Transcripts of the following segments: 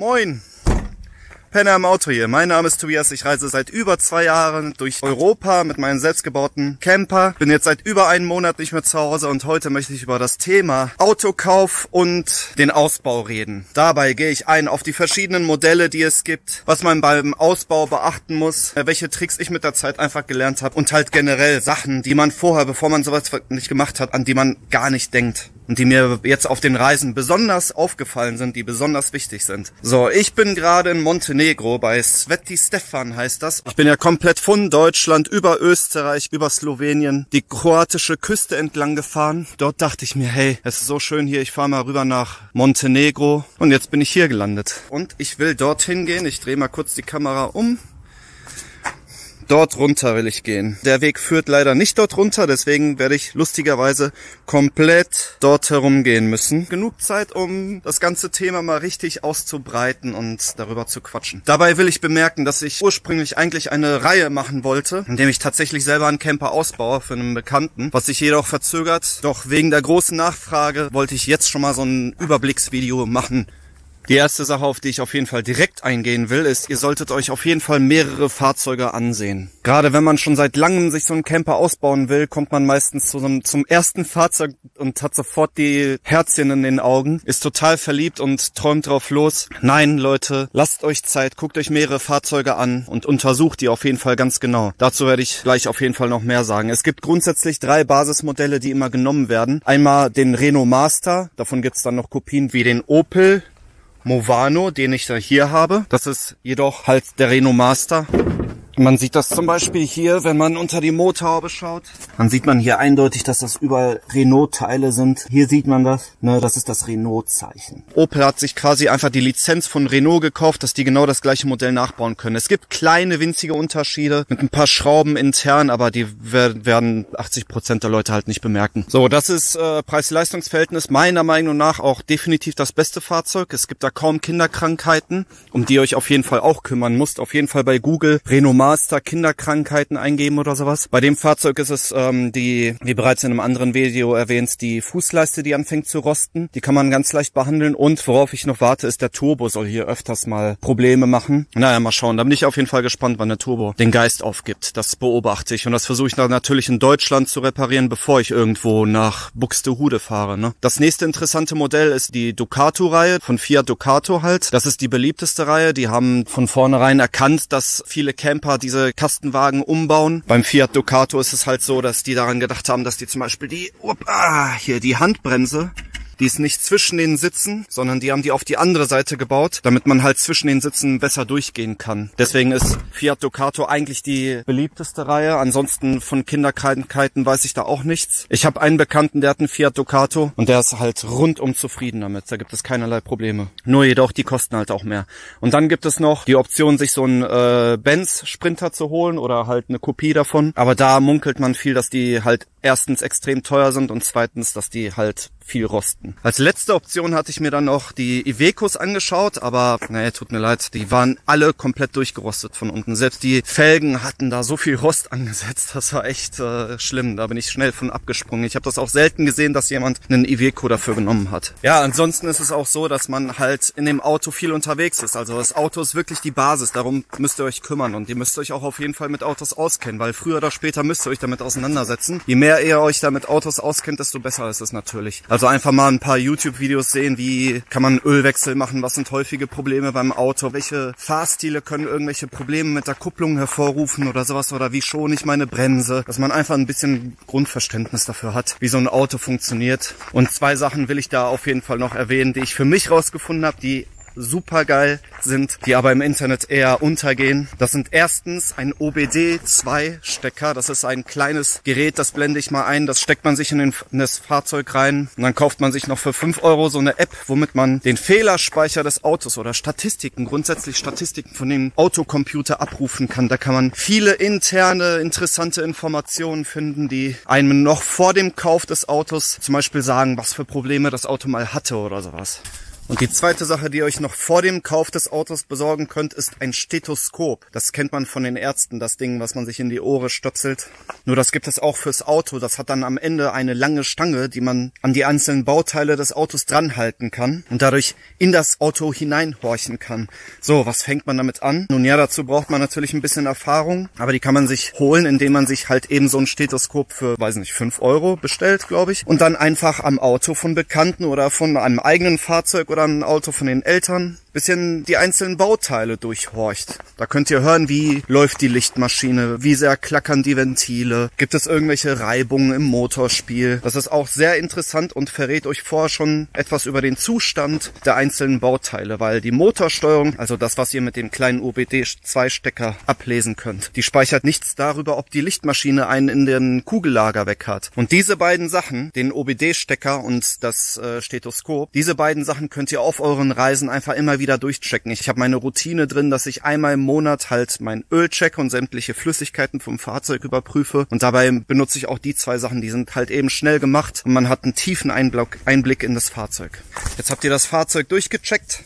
Moin! Penner am Auto hier. Mein Name ist Tobias. Ich reise seit über zwei Jahren durch Europa mit meinem selbstgebauten Camper. Bin jetzt seit über einem Monat nicht mehr zu Hause und heute möchte ich über das Thema Autokauf und den Ausbau reden. Dabei gehe ich ein auf die verschiedenen Modelle, die es gibt, was man beim Ausbau beachten muss, welche Tricks ich mit der Zeit einfach gelernt habe und halt generell Sachen, die man vorher, bevor man sowas nicht gemacht hat, an die man gar nicht denkt und die mir jetzt auf den Reisen besonders aufgefallen sind, die besonders wichtig sind. So, ich bin gerade in Montenegro bei Sveti Stefan heißt das. Ich bin ja komplett von Deutschland über Österreich, über Slowenien, die kroatische Küste entlang gefahren. Dort dachte ich mir, hey, es ist so schön hier, ich fahre mal rüber nach Montenegro und jetzt bin ich hier gelandet. Und ich will dorthin gehen. Ich drehe mal kurz die Kamera um. Dort runter will ich gehen. Der Weg führt leider nicht dort runter, deswegen werde ich lustigerweise komplett dort herumgehen müssen. Genug Zeit, um das ganze Thema mal richtig auszubreiten und darüber zu quatschen. Dabei will ich bemerken, dass ich ursprünglich eigentlich eine Reihe machen wollte, indem ich tatsächlich selber einen Camper ausbaue für einen Bekannten, was sich jedoch verzögert. Doch wegen der großen Nachfrage wollte ich jetzt schon mal so ein Überblicksvideo machen, die erste Sache, auf die ich auf jeden Fall direkt eingehen will, ist, ihr solltet euch auf jeden Fall mehrere Fahrzeuge ansehen. Gerade wenn man schon seit langem sich so einen Camper ausbauen will, kommt man meistens zu einem, zum ersten Fahrzeug und hat sofort die Herzchen in den Augen, ist total verliebt und träumt drauf los. Nein, Leute, lasst euch Zeit, guckt euch mehrere Fahrzeuge an und untersucht die auf jeden Fall ganz genau. Dazu werde ich gleich auf jeden Fall noch mehr sagen. Es gibt grundsätzlich drei Basismodelle, die immer genommen werden. Einmal den Renault Master, davon gibt's dann noch Kopien wie den Opel, Movano, den ich da hier habe. Das ist jedoch halt der Renault Master. Man sieht das zum Beispiel hier, wenn man unter die Motorhaube schaut. Dann sieht man hier eindeutig, dass das überall Renault-Teile sind. Hier sieht man das. Ne, das ist das Renault-Zeichen. Opel hat sich quasi einfach die Lizenz von Renault gekauft, dass die genau das gleiche Modell nachbauen können. Es gibt kleine, winzige Unterschiede mit ein paar Schrauben intern, aber die werden 80 Prozent der Leute halt nicht bemerken. So, das ist äh, Preis-Leistungs-Verhältnis meiner Meinung nach auch definitiv das beste Fahrzeug. Es gibt da kaum Kinderkrankheiten, um die ihr euch auf jeden Fall auch kümmern müsst. Auf jeden Fall bei Google Renault Master Kinderkrankheiten eingeben oder sowas. Bei dem Fahrzeug ist es ähm, die, wie bereits in einem anderen Video erwähnt, die Fußleiste, die anfängt zu rosten. Die kann man ganz leicht behandeln und worauf ich noch warte, ist der Turbo soll hier öfters mal Probleme machen. Naja, mal schauen. Da bin ich auf jeden Fall gespannt, wann der Turbo den Geist aufgibt. Das beobachte ich und das versuche ich dann natürlich in Deutschland zu reparieren, bevor ich irgendwo nach Buxtehude fahre. Ne? Das nächste interessante Modell ist die Ducato-Reihe von Fiat Ducato halt. Das ist die beliebteste Reihe. Die haben von vornherein erkannt, dass viele Camper diese Kastenwagen umbauen. Beim Fiat Ducato ist es halt so, dass die daran gedacht haben, dass die zum Beispiel die, opa, hier die Handbremse die ist nicht zwischen den Sitzen, sondern die haben die auf die andere Seite gebaut, damit man halt zwischen den Sitzen besser durchgehen kann. Deswegen ist Fiat Ducato eigentlich die beliebteste Reihe. Ansonsten von Kinderkrankheiten weiß ich da auch nichts. Ich habe einen Bekannten, der hat einen Fiat Ducato und der ist halt rundum zufrieden damit. Da gibt es keinerlei Probleme. Nur jedoch, die kosten halt auch mehr. Und dann gibt es noch die Option, sich so einen äh, Benz Sprinter zu holen oder halt eine Kopie davon. Aber da munkelt man viel, dass die halt erstens extrem teuer sind und zweitens, dass die halt viel rosten. Als letzte Option hatte ich mir dann noch die Ivecos angeschaut, aber naja, tut mir leid, die waren alle komplett durchgerostet von unten. Selbst die Felgen hatten da so viel Rost angesetzt, das war echt äh, schlimm. Da bin ich schnell von abgesprungen. Ich habe das auch selten gesehen, dass jemand einen Iveco dafür genommen hat. Ja, ansonsten ist es auch so, dass man halt in dem Auto viel unterwegs ist. Also das Auto ist wirklich die Basis, darum müsst ihr euch kümmern und ihr müsst euch auch auf jeden Fall mit Autos auskennen, weil früher oder später müsst ihr euch damit auseinandersetzen. Je mehr ihr euch da mit Autos auskennt, desto besser ist es natürlich. Also einfach mal ein paar YouTube-Videos sehen, wie kann man Ölwechsel machen, was sind häufige Probleme beim Auto, welche Fahrstile können irgendwelche Probleme mit der Kupplung hervorrufen oder sowas oder wie schone ich meine Bremse, dass man einfach ein bisschen Grundverständnis dafür hat, wie so ein Auto funktioniert. Und zwei Sachen will ich da auf jeden Fall noch erwähnen, die ich für mich rausgefunden habe, die super geil sind, die aber im Internet eher untergehen. Das sind erstens ein OBD2 Stecker. Das ist ein kleines Gerät, das blende ich mal ein. Das steckt man sich in, den, in das Fahrzeug rein und dann kauft man sich noch für fünf Euro so eine App, womit man den Fehlerspeicher des Autos oder Statistiken, grundsätzlich Statistiken von dem Autocomputer abrufen kann. Da kann man viele interne, interessante Informationen finden, die einem noch vor dem Kauf des Autos zum Beispiel sagen, was für Probleme das Auto mal hatte oder sowas. Und die zweite Sache, die ihr euch noch vor dem Kauf des Autos besorgen könnt, ist ein Stethoskop. Das kennt man von den Ärzten, das Ding, was man sich in die Ohren stöpselt. Nur das gibt es auch fürs Auto. Das hat dann am Ende eine lange Stange, die man an die einzelnen Bauteile des Autos dranhalten kann und dadurch in das Auto hineinhorchen kann. So, was fängt man damit an? Nun ja, dazu braucht man natürlich ein bisschen Erfahrung, aber die kann man sich holen, indem man sich halt eben so ein Stethoskop für, weiß nicht, fünf Euro bestellt, glaube ich. Und dann einfach am Auto von Bekannten oder von einem eigenen Fahrzeug oder einem Auto von den Eltern bisschen die einzelnen Bauteile durchhorcht. Da könnt ihr hören, wie läuft die Lichtmaschine, wie sehr klackern die Ventile, gibt es irgendwelche Reibungen im Motorspiel. Das ist auch sehr interessant und verrät euch vorher schon etwas über den Zustand der einzelnen Bauteile, weil die Motorsteuerung, also das, was ihr mit dem kleinen UBD-2-Stecker ablesen könnt, die speichert nichts darüber, ob die Lichtmaschine einen in den Kugellager weg hat. Und diese beiden Sachen, den OBD-Stecker und das äh, Stethoskop, diese beiden Sachen könnt ihr auf euren Reisen einfach immer wieder durchchecken. Ich habe meine Routine drin, dass ich einmal im Monat halt mein Öl checke und sämtliche Flüssigkeiten vom Fahrzeug überprüfe. Und dabei benutze ich auch die zwei Sachen, die sind halt eben schnell gemacht und man hat einen tiefen Einblick, Einblick in das Fahrzeug. Jetzt habt ihr das Fahrzeug durchgecheckt.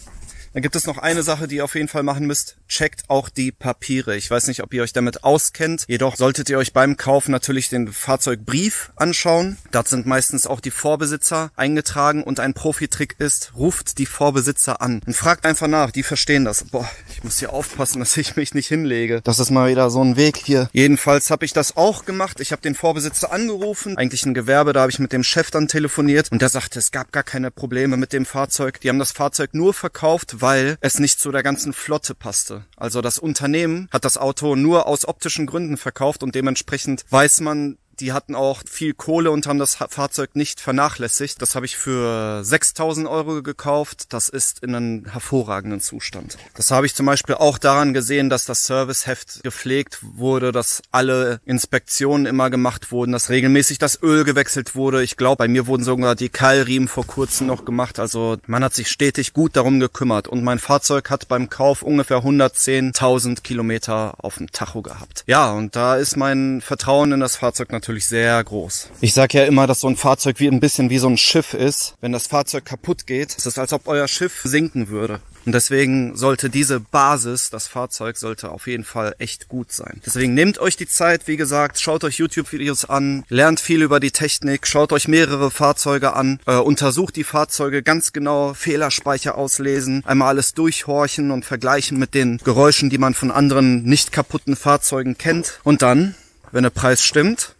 Dann gibt es noch eine Sache, die ihr auf jeden Fall machen müsst. Checkt auch die Papiere. Ich weiß nicht, ob ihr euch damit auskennt. Jedoch solltet ihr euch beim Kauf natürlich den Fahrzeugbrief anschauen. Dort sind meistens auch die Vorbesitzer eingetragen und ein Profitrick ist, ruft die Vorbesitzer an und fragt einfach nach. Die verstehen das. Boah, ich muss hier aufpassen, dass ich mich nicht hinlege. Das ist mal wieder so ein Weg hier. Jedenfalls habe ich das auch gemacht. Ich habe den Vorbesitzer angerufen. Eigentlich ein Gewerbe, da habe ich mit dem Chef dann telefoniert und der sagte, es gab gar keine Probleme mit dem Fahrzeug. Die haben das Fahrzeug nur verkauft, weil es nicht zu der ganzen Flotte passte. Also das Unternehmen hat das Auto nur aus optischen Gründen verkauft und dementsprechend weiß man, die hatten auch viel Kohle und haben das Fahrzeug nicht vernachlässigt. Das habe ich für 6000 Euro gekauft. Das ist in einem hervorragenden Zustand. Das habe ich zum Beispiel auch daran gesehen, dass das Serviceheft gepflegt wurde, dass alle Inspektionen immer gemacht wurden, dass regelmäßig das Öl gewechselt wurde. Ich glaube, bei mir wurden sogar die Keilriemen vor kurzem noch gemacht. Also man hat sich stetig gut darum gekümmert. Und mein Fahrzeug hat beim Kauf ungefähr 110.000 Kilometer auf dem Tacho gehabt. Ja, und da ist mein Vertrauen in das Fahrzeug natürlich natürlich sehr groß. Ich sage ja immer, dass so ein Fahrzeug wie ein bisschen wie so ein Schiff ist. Wenn das Fahrzeug kaputt geht, ist es als ob euer Schiff sinken würde. Und deswegen sollte diese Basis, das Fahrzeug, sollte auf jeden Fall echt gut sein. Deswegen nehmt euch die Zeit, wie gesagt, schaut euch YouTube-Videos an, lernt viel über die Technik, schaut euch mehrere Fahrzeuge an, äh, untersucht die Fahrzeuge ganz genau, Fehlerspeicher auslesen, einmal alles durchhorchen und vergleichen mit den Geräuschen, die man von anderen nicht kaputten Fahrzeugen kennt. Und dann, wenn der Preis stimmt,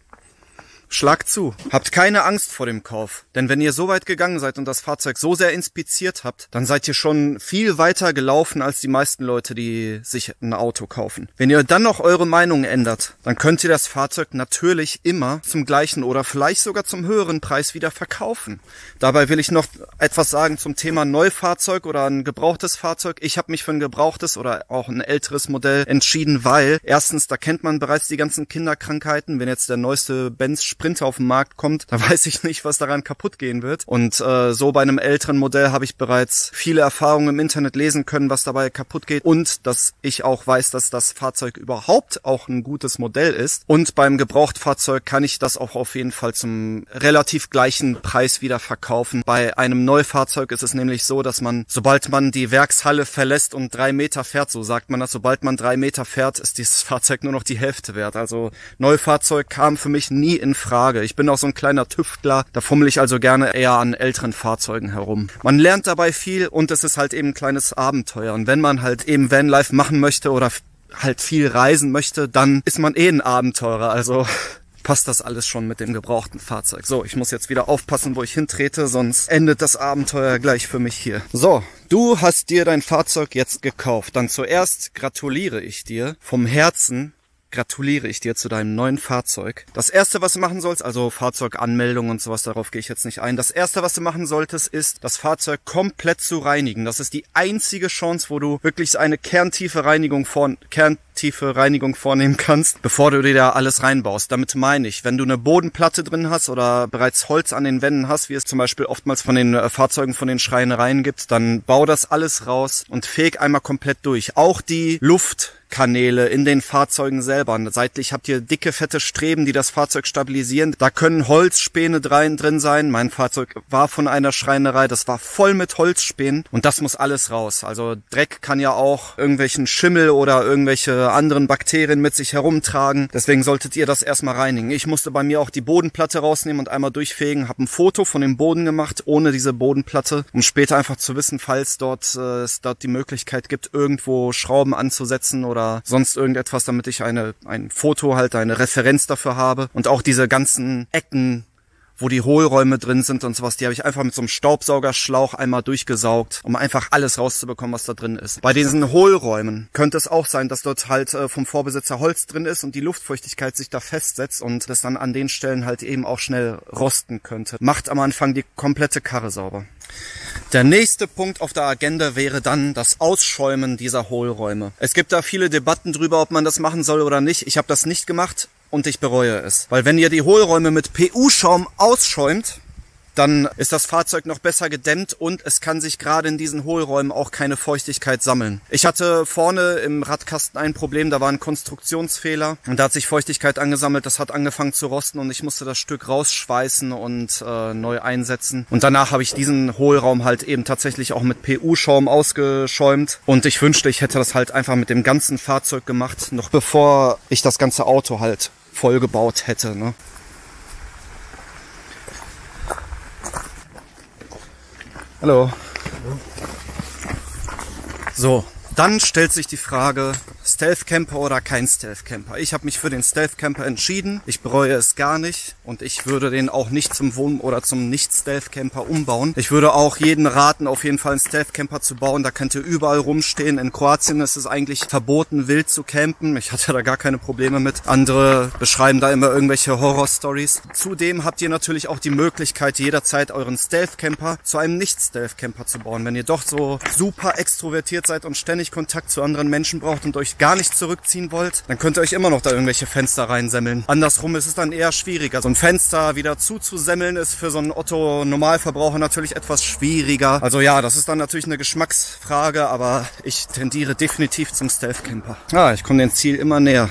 Schlag zu. Habt keine Angst vor dem Kauf. Denn wenn ihr so weit gegangen seid und das Fahrzeug so sehr inspiziert habt, dann seid ihr schon viel weiter gelaufen als die meisten Leute, die sich ein Auto kaufen. Wenn ihr dann noch eure Meinung ändert, dann könnt ihr das Fahrzeug natürlich immer zum gleichen oder vielleicht sogar zum höheren Preis wieder verkaufen. Dabei will ich noch etwas sagen zum Thema Neufahrzeug oder ein gebrauchtes Fahrzeug. Ich habe mich für ein gebrauchtes oder auch ein älteres Modell entschieden, weil erstens, da kennt man bereits die ganzen Kinderkrankheiten. Wenn jetzt der neueste Benz Sprinter auf den Markt kommt, da weiß ich nicht, was daran kaputt gehen wird. Und äh, so bei einem älteren Modell habe ich bereits viele Erfahrungen im Internet lesen können, was dabei kaputt geht und dass ich auch weiß, dass das Fahrzeug überhaupt auch ein gutes Modell ist. Und beim Gebrauchtfahrzeug kann ich das auch auf jeden Fall zum relativ gleichen Preis wieder verkaufen. Bei einem Neufahrzeug ist es nämlich so, dass man, sobald man die Werkshalle verlässt und drei Meter fährt, so sagt man das, sobald man drei Meter fährt, ist dieses Fahrzeug nur noch die Hälfte wert. Also Neufahrzeug kam für mich nie in Frage. Ich bin auch so ein kleiner Tüftler, da fummel ich also gerne eher an älteren Fahrzeugen herum. Man lernt dabei viel und es ist halt eben ein kleines Abenteuer. Und wenn man halt eben Vanlife machen möchte oder halt viel reisen möchte, dann ist man eh ein Abenteurer. Also passt das alles schon mit dem gebrauchten Fahrzeug. So, ich muss jetzt wieder aufpassen, wo ich hintrete, sonst endet das Abenteuer gleich für mich hier. So, du hast dir dein Fahrzeug jetzt gekauft. Dann zuerst gratuliere ich dir vom Herzen gratuliere ich dir zu deinem neuen Fahrzeug. Das erste, was du machen sollst, also Fahrzeuganmeldung und sowas, darauf gehe ich jetzt nicht ein. Das erste, was du machen solltest, ist, das Fahrzeug komplett zu reinigen. Das ist die einzige Chance, wo du wirklich eine kerntiefe Reinigung vor, kerntiefe Reinigung vornehmen kannst, bevor du dir da alles reinbaust. Damit meine ich, wenn du eine Bodenplatte drin hast oder bereits Holz an den Wänden hast, wie es zum Beispiel oftmals von den äh, Fahrzeugen von den Schreinereien gibt, dann bau das alles raus und feg einmal komplett durch. Auch die Luft Luftkanäle in den Fahrzeugen selber. Seitlich habt ihr dicke, fette Streben, die das Fahrzeug stabilisieren. Da können Holzspäne drin sein. Mein Fahrzeug war von einer Schreinerei, das war voll mit Holzspänen und das muss alles raus. Also Dreck kann ja auch irgendwelchen Schimmel oder irgendwelche anderen Bakterien mit sich herumtragen. Deswegen solltet ihr das erstmal reinigen. Ich musste bei mir auch die Bodenplatte rausnehmen und einmal durchfegen, habe ein Foto von dem Boden gemacht, ohne diese Bodenplatte, um später einfach zu wissen, falls dort äh, es dort die Möglichkeit gibt, irgendwo Schrauben anzusetzen oder sonst irgendetwas, damit ich eine ein Foto halt eine Referenz dafür habe. Und auch diese ganzen Ecken wo die Hohlräume drin sind und sowas, die habe ich einfach mit so einem Staubsaugerschlauch einmal durchgesaugt, um einfach alles rauszubekommen, was da drin ist. Bei diesen Hohlräumen könnte es auch sein, dass dort halt äh, vom Vorbesitzer Holz drin ist und die Luftfeuchtigkeit sich da festsetzt und das dann an den Stellen halt eben auch schnell rosten könnte. Macht am Anfang die komplette Karre sauber. Der nächste Punkt auf der Agenda wäre dann das Ausschäumen dieser Hohlräume. Es gibt da viele Debatten drüber, ob man das machen soll oder nicht. Ich habe das nicht gemacht und ich bereue es. Weil wenn ihr die Hohlräume mit PU-Schaum ausschäumt, dann ist das Fahrzeug noch besser gedämmt und es kann sich gerade in diesen Hohlräumen auch keine Feuchtigkeit sammeln. Ich hatte vorne im Radkasten ein Problem, da war ein Konstruktionsfehler und da hat sich Feuchtigkeit angesammelt, das hat angefangen zu rosten und ich musste das Stück rausschweißen und äh, neu einsetzen. Und danach habe ich diesen Hohlraum halt eben tatsächlich auch mit PU-Schaum ausgeschäumt und ich wünschte, ich hätte das halt einfach mit dem ganzen Fahrzeug gemacht, noch bevor ich das ganze Auto halt vollgebaut hätte. Ne? Hallo. So, dann stellt sich die Frage, Stealth Camper oder kein Stealth Camper. Ich habe mich für den Stealth Camper entschieden. Ich bereue es gar nicht und ich würde den auch nicht zum Wohn- oder zum Nicht-Stealth Camper umbauen. Ich würde auch jeden raten, auf jeden Fall einen Stealth Camper zu bauen. Da könnt ihr überall rumstehen. In Kroatien ist es eigentlich verboten, wild zu campen. Ich hatte da gar keine Probleme mit. Andere beschreiben da immer irgendwelche Horror-Stories. Zudem habt ihr natürlich auch die Möglichkeit, jederzeit euren Stealth Camper zu einem Nicht-Stealth Camper zu bauen. Wenn ihr doch so super extrovertiert seid und ständig Kontakt zu anderen Menschen braucht und euch gar nicht zurückziehen wollt, dann könnt ihr euch immer noch da irgendwelche Fenster reinsemmeln. Andersrum ist es dann eher schwieriger. So ein Fenster wieder zuzusemmeln ist für so einen Otto-Normalverbraucher natürlich etwas schwieriger. Also ja, das ist dann natürlich eine Geschmacksfrage, aber ich tendiere definitiv zum Stealth-Camper. Ah, ich komme dem Ziel immer näher.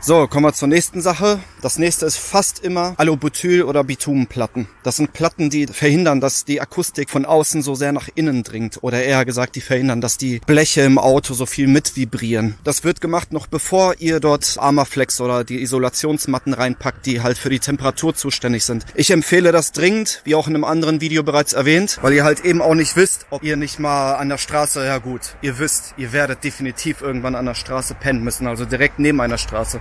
So, kommen wir zur nächsten Sache. Das nächste ist fast immer Alubutyl- oder Bitumenplatten. Das sind Platten, die verhindern, dass die Akustik von außen so sehr nach innen dringt. Oder eher gesagt, die verhindern, dass die Bleche im Auto so viel mitvibrieren. Das wird gemacht noch bevor ihr dort Armaflex oder die Isolationsmatten reinpackt, die halt für die Temperatur zuständig sind. Ich empfehle das dringend, wie auch in einem anderen Video bereits erwähnt, weil ihr halt eben auch nicht wisst, ob ihr nicht mal an der Straße, ja gut, ihr wisst, ihr werdet definitiv irgendwann an der Straße pennen müssen, also direkt neben einer Straße.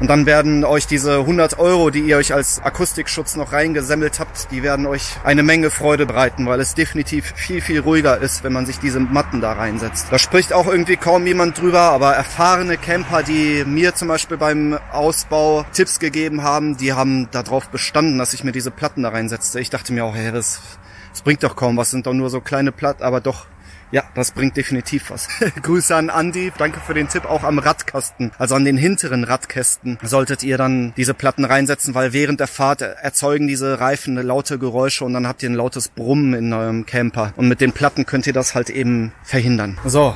Und dann werden euch diese 100 Euro, die ihr euch als Akustikschutz noch reingesemmelt habt, die werden euch eine Menge Freude bereiten, weil es definitiv viel, viel ruhiger ist, wenn man sich diese Matten da reinsetzt. Da spricht auch irgendwie kaum jemand drüber, aber erfahrene Camper, die mir zum Beispiel beim Ausbau Tipps gegeben haben, die haben darauf bestanden, dass ich mir diese Platten da reinsetze. Ich dachte mir auch, hey, das, das bringt doch kaum was, sind doch nur so kleine Platten, aber doch, ja, das bringt definitiv was. Grüße an Andy. Danke für den Tipp auch am Radkasten. Also an den hinteren Radkästen solltet ihr dann diese Platten reinsetzen, weil während der Fahrt erzeugen diese Reifen laute Geräusche und dann habt ihr ein lautes Brummen in eurem Camper. Und mit den Platten könnt ihr das halt eben verhindern. So,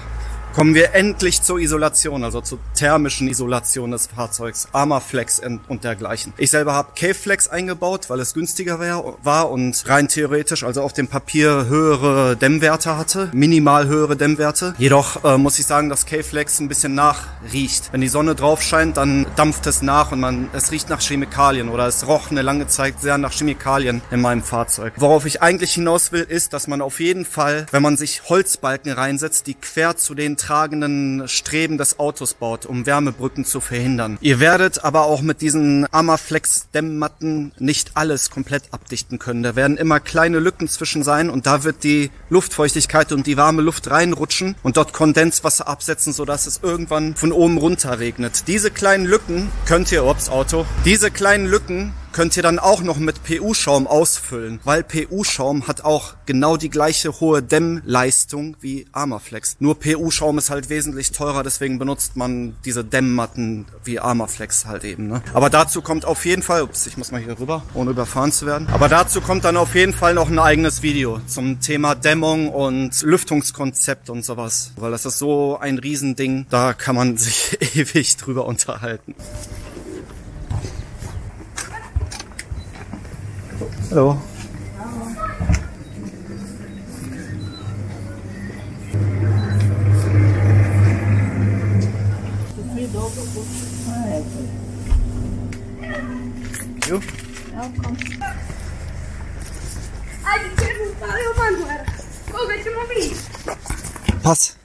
kommen wir endlich zur Isolation, also zur thermischen Isolation des Fahrzeugs, Armaflex und dergleichen. Ich selber habe K-Flex eingebaut, weil es günstiger war und rein theoretisch, also auf dem Papier höhere Dämmwerte hatte, minimal höhere Dämmwerte. Jedoch äh, muss ich sagen, dass K-Flex ein bisschen nachriecht. Wenn die Sonne drauf scheint, dann dampft es nach und man, es riecht nach Chemikalien oder es roch eine lange Zeit sehr nach Chemikalien in meinem Fahrzeug. Worauf ich eigentlich hinaus will, ist, dass man auf jeden Fall, wenn man sich Holzbalken reinsetzt, die quer zu den tragenden Streben des Autos baut, um Wärmebrücken zu verhindern. Ihr werdet aber auch mit diesen Amaflex-Dämmmatten nicht alles komplett abdichten können. Da werden immer kleine Lücken zwischen sein und da wird die Luftfeuchtigkeit und die warme Luft reinrutschen und dort Kondenswasser absetzen, sodass es irgendwann von oben runter regnet. Diese kleinen Lücken könnt ihr, ups, Auto, diese kleinen Lücken könnt ihr dann auch noch mit PU-Schaum ausfüllen, weil PU-Schaum hat auch genau die gleiche hohe Dämmleistung wie Armaflex. Nur PU-Schaum ist halt wesentlich teurer, deswegen benutzt man diese Dämmmatten wie Armaflex halt eben. Ne? Aber dazu kommt auf jeden Fall, ups, ich muss mal hier rüber, ohne überfahren zu werden. Aber dazu kommt dann auf jeden Fall noch ein eigenes Video zum Thema Dämmung und Lüftungskonzept und sowas. Weil das ist so ein Riesending, da kann man sich ewig drüber unterhalten. Hello. Viu? Ai, que perguntar, eu mando. Vou ver de momento. Passa.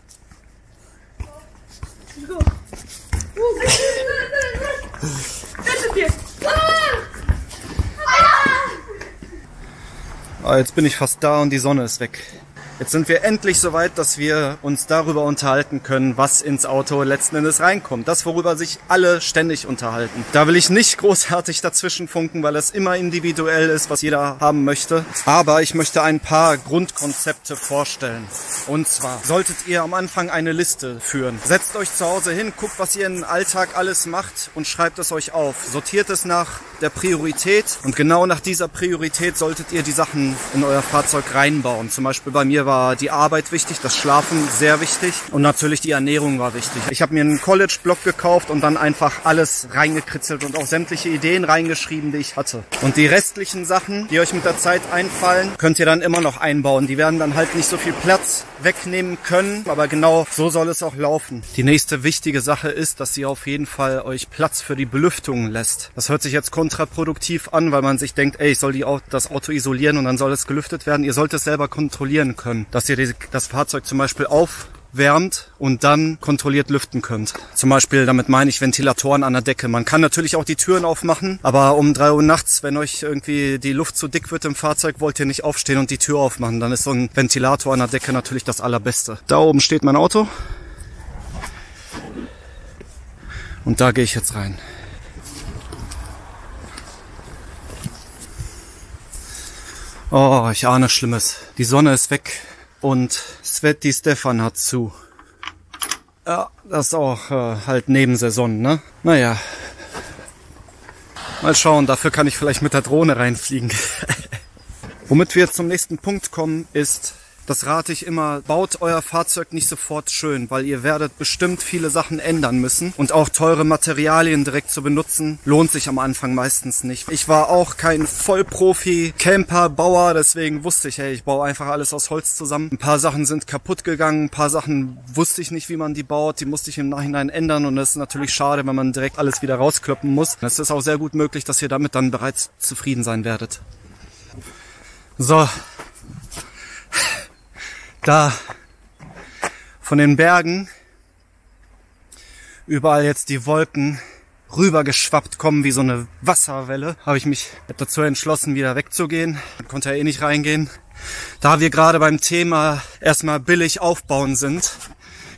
Jetzt bin ich fast da und die Sonne ist weg. Jetzt sind wir endlich so weit, dass wir uns darüber unterhalten können, was ins Auto letzten Endes reinkommt. Das, worüber sich alle ständig unterhalten. Da will ich nicht großartig dazwischen funken, weil es immer individuell ist, was jeder haben möchte. Aber ich möchte ein paar Grundkonzepte vorstellen. Und zwar solltet ihr am Anfang eine Liste führen. Setzt euch zu Hause hin, guckt, was ihr im Alltag alles macht und schreibt es euch auf. Sortiert es nach der Priorität und genau nach dieser Priorität solltet ihr die Sachen in euer Fahrzeug reinbauen. Zum Beispiel bei mir war die Arbeit wichtig, das Schlafen sehr wichtig und natürlich die Ernährung war wichtig. Ich habe mir einen College-Block gekauft und dann einfach alles reingekritzelt und auch sämtliche Ideen reingeschrieben, die ich hatte. Und die restlichen Sachen, die euch mit der Zeit einfallen, könnt ihr dann immer noch einbauen. Die werden dann halt nicht so viel Platz wegnehmen können, aber genau so soll es auch laufen. Die nächste wichtige Sache ist, dass ihr auf jeden Fall euch Platz für die Belüftung lässt. Das hört sich jetzt kontraproduktiv an, weil man sich denkt, ey, ich soll die, das Auto isolieren und dann soll es gelüftet werden. Ihr sollt es selber kontrollieren können, dass ihr das Fahrzeug zum Beispiel aufwärmt und dann kontrolliert lüften könnt. Zum Beispiel, damit meine ich Ventilatoren an der Decke. Man kann natürlich auch die Türen aufmachen, aber um drei Uhr nachts, wenn euch irgendwie die Luft zu dick wird im Fahrzeug, wollt ihr nicht aufstehen und die Tür aufmachen. Dann ist so ein Ventilator an der Decke natürlich das Allerbeste. Da oben steht mein Auto. Und da gehe ich jetzt rein. Oh, ich ahne Schlimmes. Die Sonne ist weg und Sveti Stefan hat zu. Ja, das ist auch äh, halt Nebensaison, ne? Naja. Mal schauen, dafür kann ich vielleicht mit der Drohne reinfliegen. Womit wir zum nächsten Punkt kommen, ist das rate ich immer, baut euer Fahrzeug nicht sofort schön, weil ihr werdet bestimmt viele Sachen ändern müssen. Und auch teure Materialien direkt zu benutzen, lohnt sich am Anfang meistens nicht. Ich war auch kein Vollprofi Camper, Bauer, deswegen wusste ich, hey, ich baue einfach alles aus Holz zusammen. Ein paar Sachen sind kaputt gegangen, ein paar Sachen wusste ich nicht, wie man die baut, die musste ich im Nachhinein ändern und das ist natürlich schade, wenn man direkt alles wieder rauskloppen muss. Es ist auch sehr gut möglich, dass ihr damit dann bereits zufrieden sein werdet. So, da von den Bergen überall jetzt die Wolken rübergeschwappt kommen wie so eine Wasserwelle, habe ich mich dazu entschlossen, wieder wegzugehen. Konnte ja eh nicht reingehen. Da wir gerade beim Thema erstmal billig aufbauen sind,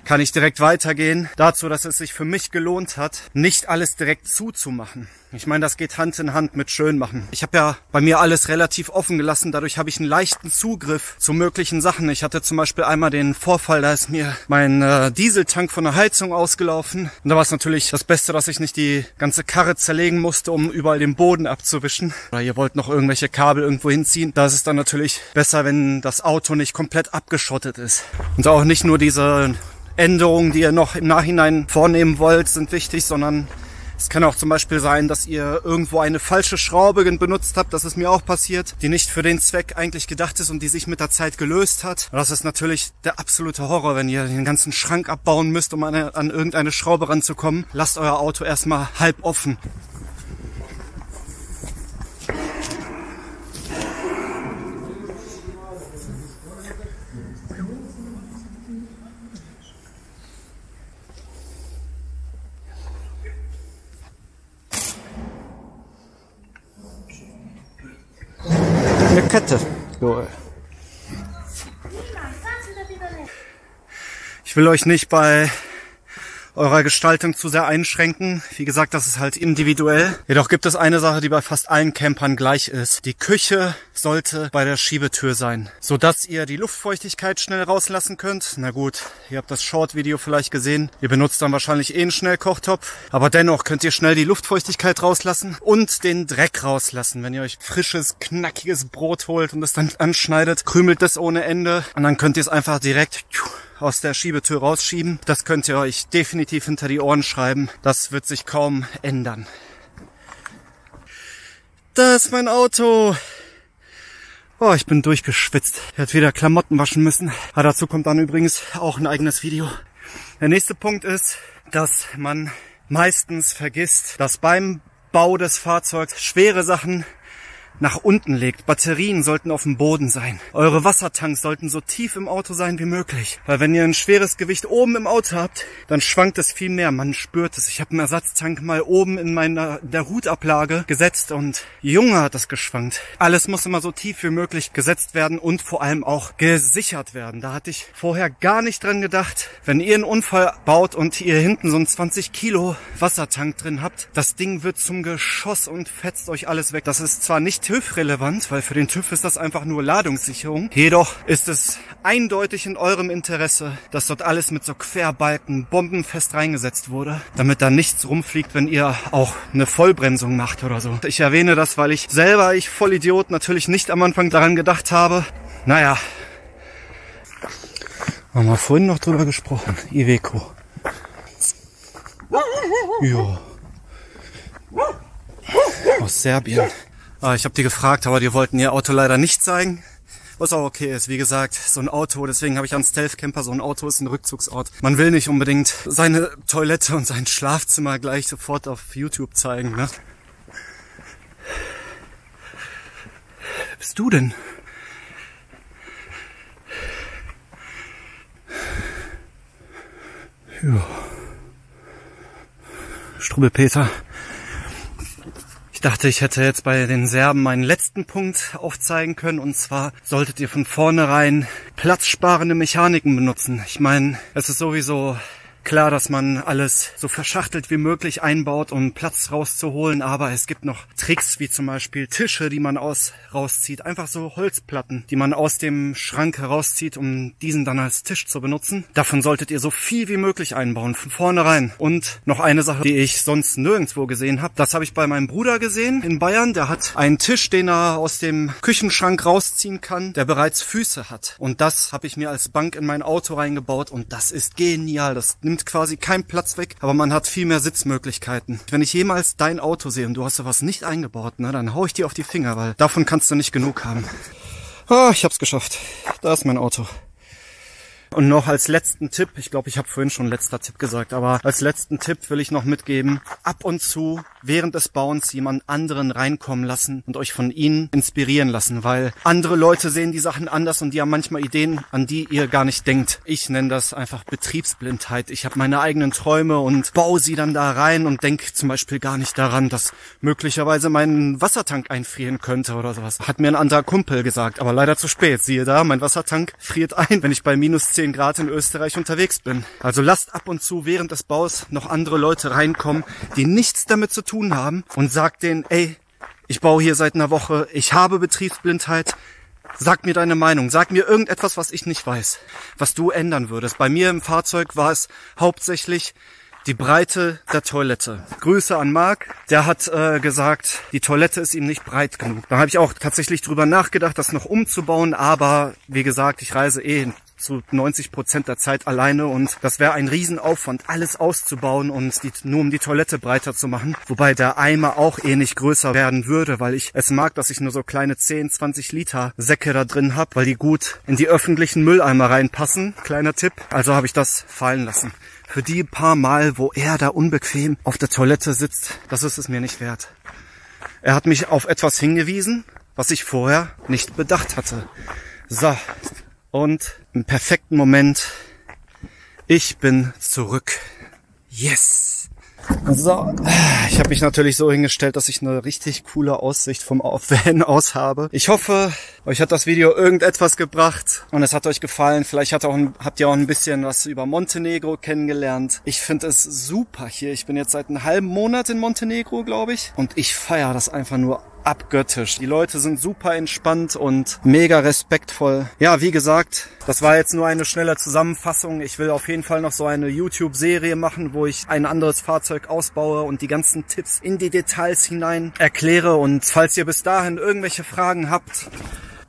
kann ich direkt weitergehen. Dazu, dass es sich für mich gelohnt hat, nicht alles direkt zuzumachen. Ich meine, das geht Hand in Hand mit Schönmachen. Ich habe ja bei mir alles relativ offen gelassen, dadurch habe ich einen leichten Zugriff zu möglichen Sachen. Ich hatte zum Beispiel einmal den Vorfall, da ist mir mein äh, Dieseltank von der Heizung ausgelaufen. Und da war es natürlich das Beste, dass ich nicht die ganze Karre zerlegen musste, um überall den Boden abzuwischen. Oder ihr wollt noch irgendwelche Kabel irgendwo hinziehen. Da ist es dann natürlich besser, wenn das Auto nicht komplett abgeschottet ist. Und auch nicht nur diese Änderungen, die ihr noch im Nachhinein vornehmen wollt, sind wichtig, sondern es kann auch zum Beispiel sein, dass ihr irgendwo eine falsche Schraube benutzt habt, das ist mir auch passiert, die nicht für den Zweck eigentlich gedacht ist und die sich mit der Zeit gelöst hat. Und das ist natürlich der absolute Horror, wenn ihr den ganzen Schrank abbauen müsst, um an, eine, an irgendeine Schraube ranzukommen. Lasst euer Auto erstmal halb offen. Eine Kette. So. Ich will euch nicht bei eurer Gestaltung zu sehr einschränken. Wie gesagt, das ist halt individuell. Jedoch gibt es eine Sache, die bei fast allen Campern gleich ist. Die Küche sollte bei der Schiebetür sein, sodass ihr die Luftfeuchtigkeit schnell rauslassen könnt. Na gut, ihr habt das Short-Video vielleicht gesehen. Ihr benutzt dann wahrscheinlich eh einen Schnellkochtopf, aber dennoch könnt ihr schnell die Luftfeuchtigkeit rauslassen und den Dreck rauslassen. Wenn ihr euch frisches, knackiges Brot holt und es dann anschneidet, krümelt das ohne Ende und dann könnt ihr es einfach direkt aus der Schiebetür rausschieben. Das könnt ihr euch definitiv hinter die Ohren schreiben. Das wird sich kaum ändern. Das ist mein Auto. Oh, ich bin durchgeschwitzt. Er hat wieder Klamotten waschen müssen. Aber dazu kommt dann übrigens auch ein eigenes Video. Der nächste Punkt ist, dass man meistens vergisst, dass beim Bau des Fahrzeugs schwere Sachen nach unten legt. Batterien sollten auf dem Boden sein. Eure Wassertanks sollten so tief im Auto sein wie möglich. Weil wenn ihr ein schweres Gewicht oben im Auto habt, dann schwankt es viel mehr. Man spürt es. Ich habe einen Ersatztank mal oben in meiner der Hutablage gesetzt und Junge hat das geschwankt. Alles muss immer so tief wie möglich gesetzt werden und vor allem auch gesichert werden. Da hatte ich vorher gar nicht dran gedacht. Wenn ihr einen Unfall baut und ihr hinten so einen 20 Kilo Wassertank drin habt, das Ding wird zum Geschoss und fetzt euch alles weg. Das ist zwar nicht TÜV-relevant, weil für den TÜV ist das einfach nur Ladungssicherung. Jedoch ist es eindeutig in eurem Interesse, dass dort alles mit so Querbalken bombenfest reingesetzt wurde, damit da nichts rumfliegt, wenn ihr auch eine Vollbremsung macht oder so. Ich erwähne das, weil ich selber, ich Vollidiot, natürlich nicht am Anfang daran gedacht habe. Naja. Haben wir vorhin noch drüber gesprochen. Iveco. Ja. Aus Serbien. Ah, ich habe die gefragt, aber die wollten ihr Auto leider nicht zeigen. Was auch okay ist, wie gesagt, so ein Auto, deswegen habe ich an Stealth Camper, so ein Auto ist ein Rückzugsort. Man will nicht unbedingt seine Toilette und sein Schlafzimmer gleich sofort auf YouTube zeigen, ne? Bist du denn? Ja. Strubbelpeter. Ich dachte, ich hätte jetzt bei den Serben meinen letzten Punkt aufzeigen können. Und zwar solltet ihr von vornherein platzsparende Mechaniken benutzen. Ich meine, es ist sowieso Klar, dass man alles so verschachtelt wie möglich einbaut, um Platz rauszuholen, aber es gibt noch Tricks wie zum Beispiel Tische, die man aus rauszieht. Einfach so Holzplatten, die man aus dem Schrank herauszieht, um diesen dann als Tisch zu benutzen. Davon solltet ihr so viel wie möglich einbauen, von vornherein. Und noch eine Sache, die ich sonst nirgendwo gesehen habe, das habe ich bei meinem Bruder gesehen in Bayern. Der hat einen Tisch, den er aus dem Küchenschrank rausziehen kann, der bereits Füße hat. Und das habe ich mir als Bank in mein Auto reingebaut und das ist genial. Das nimmt quasi keinen Platz weg, aber man hat viel mehr Sitzmöglichkeiten. Wenn ich jemals dein Auto sehe und du hast sowas nicht eingebaut, ne, dann hau ich dir auf die Finger, weil davon kannst du nicht genug haben. Ah, ich hab's geschafft. Da ist mein Auto. Und noch als letzten Tipp, ich glaube, ich habe vorhin schon letzter Tipp gesagt, aber als letzten Tipp will ich noch mitgeben, ab und zu während des Bauens jemand anderen reinkommen lassen und euch von ihnen inspirieren lassen, weil andere Leute sehen die Sachen anders und die haben manchmal Ideen, an die ihr gar nicht denkt. Ich nenne das einfach Betriebsblindheit. Ich habe meine eigenen Träume und baue sie dann da rein und denke zum Beispiel gar nicht daran, dass möglicherweise mein Wassertank einfrieren könnte oder sowas. Hat mir ein anderer Kumpel gesagt, aber leider zu spät. Siehe da, mein Wassertank friert ein, wenn ich bei minus 10 Grad in Österreich unterwegs bin. Also lasst ab und zu während des Baus noch andere Leute reinkommen, die nichts damit zu tun haben und sagt denen, ey, ich baue hier seit einer Woche, ich habe Betriebsblindheit, Sag mir deine Meinung. Sag mir irgendetwas, was ich nicht weiß, was du ändern würdest. Bei mir im Fahrzeug war es hauptsächlich die Breite der Toilette. Grüße an Marc, der hat äh, gesagt, die Toilette ist ihm nicht breit genug. Da habe ich auch tatsächlich drüber nachgedacht, das noch umzubauen, aber wie gesagt, ich reise eh zu 90 Prozent der Zeit alleine und das wäre ein Riesenaufwand, alles auszubauen und die, nur um die Toilette breiter zu machen. Wobei der Eimer auch eh nicht größer werden würde, weil ich es mag, dass ich nur so kleine 10, 20 Liter Säcke da drin habe, weil die gut in die öffentlichen Mülleimer reinpassen. Kleiner Tipp. Also habe ich das fallen lassen. Für die paar Mal, wo er da unbequem auf der Toilette sitzt, das ist es mir nicht wert. Er hat mich auf etwas hingewiesen, was ich vorher nicht bedacht hatte. So, und im perfekten Moment, ich bin zurück. Yes! So, ich habe mich natürlich so hingestellt, dass ich eine richtig coole Aussicht vom Van aus habe. Ich hoffe, euch hat das Video irgendetwas gebracht und es hat euch gefallen. Vielleicht hat auch ein, habt ihr auch ein bisschen was über Montenegro kennengelernt. Ich finde es super hier. Ich bin jetzt seit einem halben Monat in Montenegro, glaube ich. Und ich feiere das einfach nur abgöttisch. Die Leute sind super entspannt und mega respektvoll. Ja, wie gesagt, das war jetzt nur eine schnelle Zusammenfassung. Ich will auf jeden Fall noch so eine YouTube-Serie machen, wo ich ein anderes Fahrzeug ausbaue und die ganzen Tipps in die Details hinein erkläre. Und falls ihr bis dahin irgendwelche Fragen habt,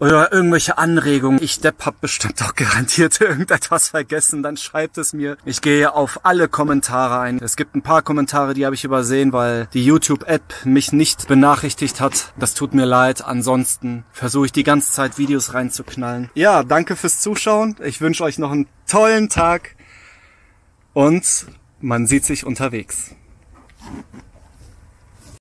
oder irgendwelche Anregungen. Ich Depp hab bestimmt auch garantiert irgendetwas vergessen, dann schreibt es mir. Ich gehe auf alle Kommentare ein. Es gibt ein paar Kommentare, die habe ich übersehen, weil die YouTube-App mich nicht benachrichtigt hat. Das tut mir leid. Ansonsten versuche ich die ganze Zeit Videos reinzuknallen. Ja, danke fürs Zuschauen. Ich wünsche euch noch einen tollen Tag und man sieht sich unterwegs.